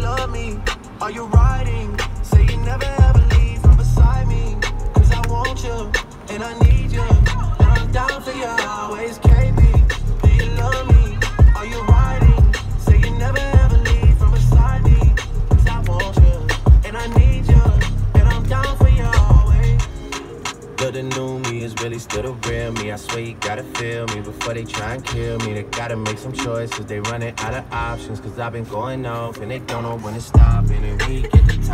love me? Are you riding? Say you never ever leave from beside me. Cause I want you and I need But the new me is really still the real me. I swear you gotta feel me before they try and kill me. They gotta make some choices. They running out of options. Cause I've been going off and they don't know when to stop. And then we get the top.